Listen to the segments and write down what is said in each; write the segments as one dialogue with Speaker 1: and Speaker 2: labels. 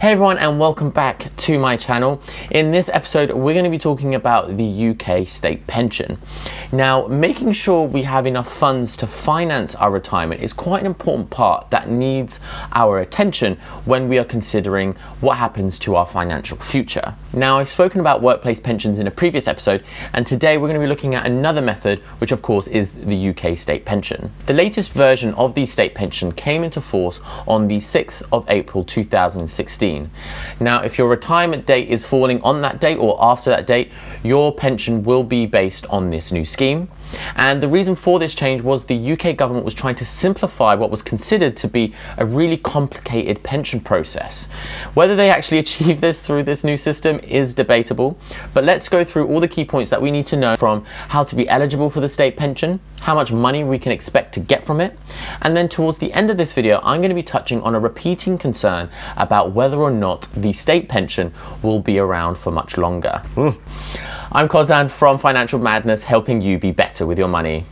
Speaker 1: Hey everyone and welcome back to my channel. In this episode we're going to be talking about the UK state pension. Now making sure we have enough funds to finance our retirement is quite an important part that needs our attention when we are considering what happens to our financial future. Now I've spoken about workplace pensions in a previous episode and today we're going to be looking at another method which of course is the UK state pension. The latest version of the state pension came into force on the 6th of April 2016 now, if your retirement date is falling on that date or after that date, your pension will be based on this new scheme. And the reason for this change was the UK government was trying to simplify what was considered to be a really complicated pension process. Whether they actually achieve this through this new system is debatable, but let's go through all the key points that we need to know from how to be eligible for the state pension, how much money we can expect to get from it, and then towards the end of this video, I'm going to be touching on a repeating concern about whether or not the state pension will be around for much longer. Mm. I'm Kozan from Financial Madness, helping you be better with your money.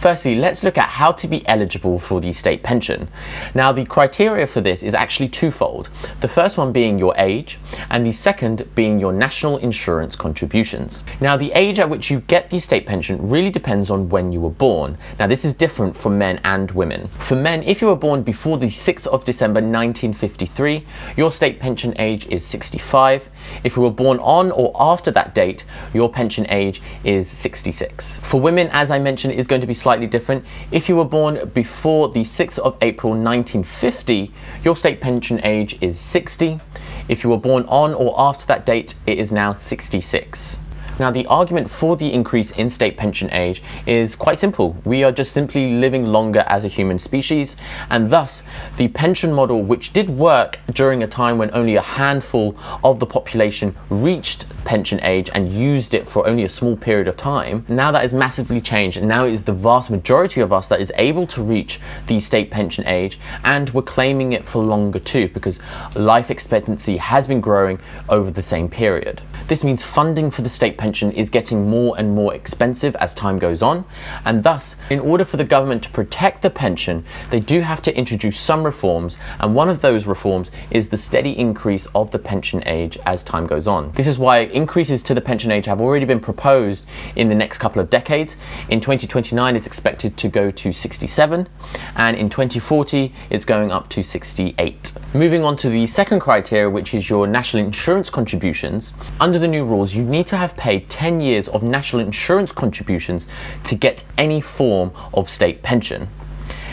Speaker 1: Firstly, let's look at how to be eligible for the state pension. Now, the criteria for this is actually twofold. The first one being your age, and the second being your national insurance contributions. Now, the age at which you get the state pension really depends on when you were born. Now, this is different for men and women. For men, if you were born before the 6th of December 1953, your state pension age is 65. If you were born on or after that date, your pension age is 66. For women, as I mentioned, is going to be slightly different. If you were born before the 6th of April 1950, your state pension age is 60. If you were born on or after that date, it is now 66. Now, the argument for the increase in state pension age is quite simple. We are just simply living longer as a human species, and thus the pension model, which did work during a time when only a handful of the population reached pension age and used it for only a small period of time, now that has massively changed, and now it is the vast majority of us that is able to reach the state pension age, and we're claiming it for longer too, because life expectancy has been growing over the same period. This means funding for the state pension is getting more and more expensive as time goes on, and thus, in order for the government to protect the pension, they do have to introduce some reforms, and one of those reforms is the steady increase of the pension age as time goes on. This is why increases to the pension age have already been proposed in the next couple of decades. In 2029, it's expected to go to 67, and in 2040, it's going up to 68. Moving on to the second criteria, which is your national insurance contributions. Under the new rules, you need to have paid 10 years of national insurance contributions to get any form of state pension.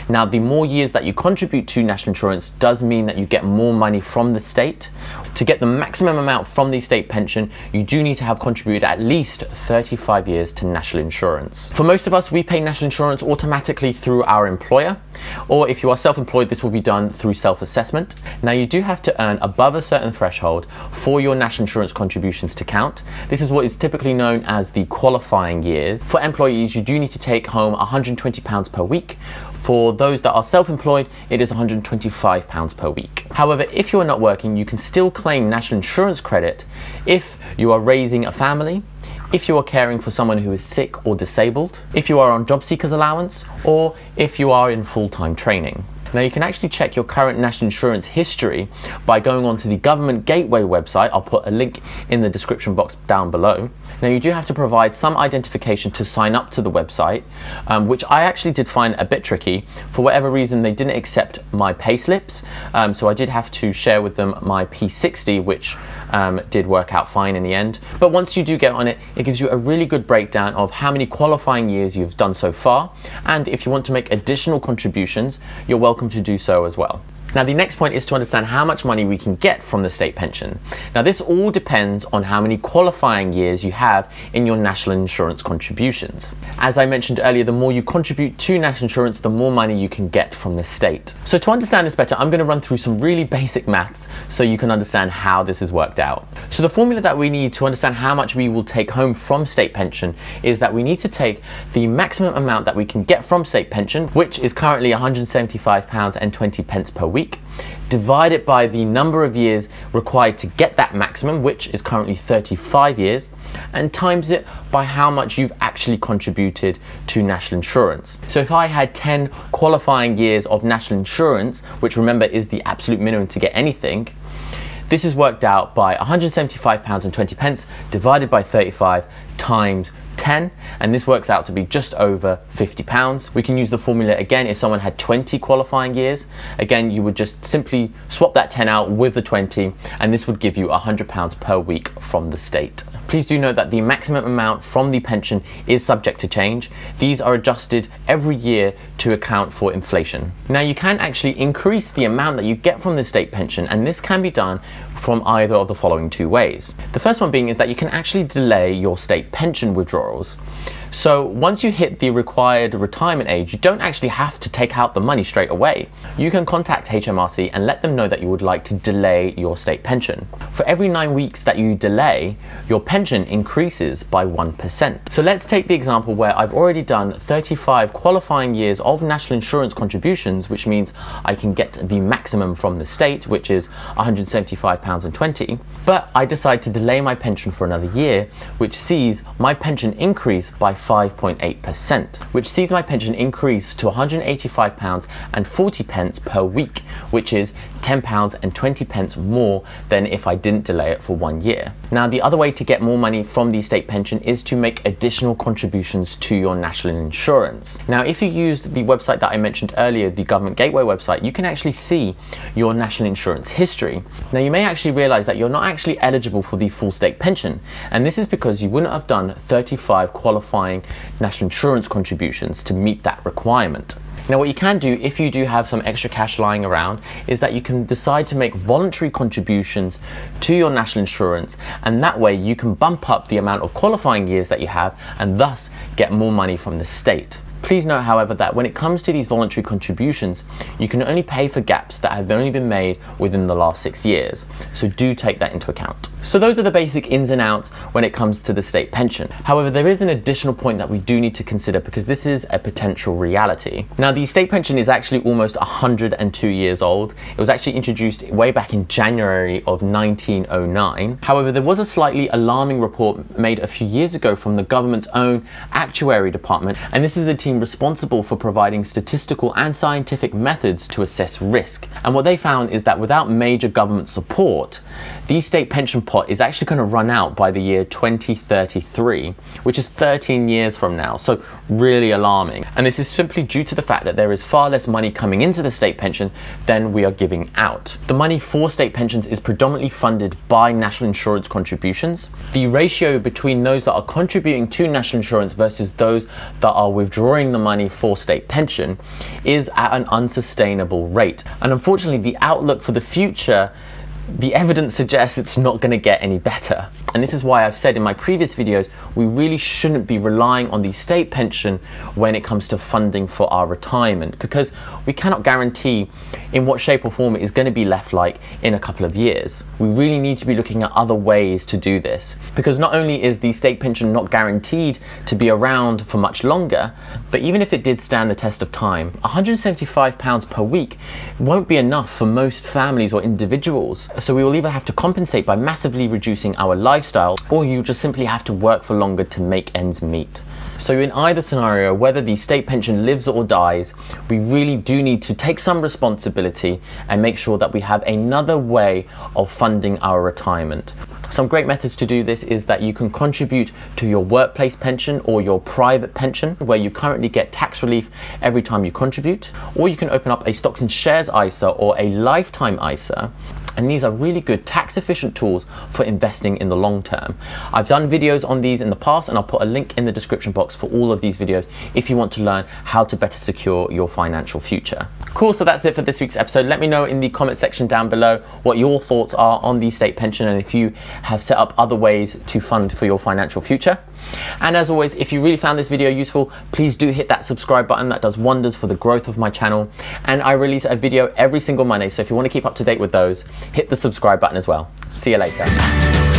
Speaker 1: Now, the more years that you contribute to national insurance does mean that you get more money from the state. To get the maximum amount from the state pension, you do need to have contributed at least 35 years to national insurance. For most of us, we pay national insurance automatically through our employer, or if you are self-employed, this will be done through self-assessment. Now, you do have to earn above a certain threshold for your national insurance contributions to count. This is what is typically known as the qualifying years. For employees, you do need to take home £120 per week for those that are self-employed, it is £125 per week. However, if you are not working, you can still claim national insurance credit if you are raising a family, if you are caring for someone who is sick or disabled, if you are on job seekers allowance, or if you are in full-time training. Now you can actually check your current national insurance history by going onto the government gateway website. I'll put a link in the description box down below. Now you do have to provide some identification to sign up to the website, um, which I actually did find a bit tricky. For whatever reason, they didn't accept my payslips, um, so I did have to share with them my P60, which um, did work out fine in the end. But once you do get on it, it gives you a really good breakdown of how many qualifying years you've done so far, and if you want to make additional contributions, you're welcome to do so as well. Now the next point is to understand how much money we can get from the state pension. Now this all depends on how many qualifying years you have in your national insurance contributions. As I mentioned earlier, the more you contribute to national insurance, the more money you can get from the state. So to understand this better, I'm going to run through some really basic maths so you can understand how this is worked out. So the formula that we need to understand how much we will take home from state pension is that we need to take the maximum amount that we can get from state pension, which is currently £175 and 20 pence per week week, divide it by the number of years required to get that maximum, which is currently 35 years, and times it by how much you've actually contributed to national insurance. So if I had 10 qualifying years of national insurance, which remember is the absolute minimum to get anything, this is worked out by £175 and 20 pence divided by 35 times 10 and this works out to be just over 50 pounds. We can use the formula again if someone had 20 qualifying years. Again, you would just simply swap that 10 out with the 20 and this would give you 100 pounds per week from the state. Please do note that the maximum amount from the pension is subject to change. These are adjusted every year to account for inflation. Now you can actually increase the amount that you get from the state pension and this can be done from either of the following two ways. The first one being is that you can actually delay your state pension withdrawals. So once you hit the required retirement age, you don't actually have to take out the money straight away. You can contact HMRC and let them know that you would like to delay your state pension. For every nine weeks that you delay, your pension increases by 1%. So let's take the example where I've already done 35 qualifying years of national insurance contributions, which means I can get the maximum from the state, which is £175.20. But I decide to delay my pension for another year, which sees my pension increase by 5.8%, which sees my pension increase to £185 and 40 pence per week, which is £10 and 20 pence more than if I didn't delay it for one year. Now, the other way to get more money from the state pension is to make additional contributions to your national insurance. Now, if you use the website that I mentioned earlier, the Government Gateway website, you can actually see your national insurance history. Now, you may actually realize that you're not actually eligible for the full state pension, and this is because you wouldn't have done 35 qualifying national insurance contributions to meet that requirement. Now what you can do if you do have some extra cash lying around is that you can decide to make voluntary contributions to your national insurance and that way you can bump up the amount of qualifying years that you have and thus get more money from the state. Please note, however, that when it comes to these voluntary contributions, you can only pay for gaps that have only been made within the last six years. So do take that into account. So those are the basic ins and outs when it comes to the state pension. However, there is an additional point that we do need to consider because this is a potential reality. Now, the state pension is actually almost 102 years old. It was actually introduced way back in January of 1909. However, there was a slightly alarming report made a few years ago from the government's own actuary department, and this is a team responsible for providing statistical and scientific methods to assess risk. And what they found is that without major government support, the state pension pot is actually going to run out by the year 2033, which is 13 years from now. So really alarming. And this is simply due to the fact that there is far less money coming into the state pension than we are giving out. The money for state pensions is predominantly funded by national insurance contributions. The ratio between those that are contributing to national insurance versus those that are withdrawing the money for state pension is at an unsustainable rate. And unfortunately, the outlook for the future the evidence suggests it's not going to get any better. And this is why I've said in my previous videos, we really shouldn't be relying on the state pension when it comes to funding for our retirement because we cannot guarantee in what shape or form it is going to be left like in a couple of years. We really need to be looking at other ways to do this because not only is the state pension not guaranteed to be around for much longer, but even if it did stand the test of time, £175 per week won't be enough for most families or individuals so we will either have to compensate by massively reducing our lifestyle or you just simply have to work for longer to make ends meet. So in either scenario, whether the state pension lives or dies, we really do need to take some responsibility and make sure that we have another way of funding our retirement. Some great methods to do this is that you can contribute to your workplace pension or your private pension where you currently get tax relief every time you contribute or you can open up a stocks and shares ISA or a lifetime ISA and these are really good tax efficient tools for investing in the long term. I've done videos on these in the past and I'll put a link in the description box for all of these videos if you want to learn how to better secure your financial future. Cool, so that's it for this week's episode. Let me know in the comment section down below what your thoughts are on the state pension and if you have set up other ways to fund for your financial future. And as always, if you really found this video useful, please do hit that subscribe button. That does wonders for the growth of my channel. And I release a video every single Monday. So if you want to keep up to date with those, hit the subscribe button as well. See you later.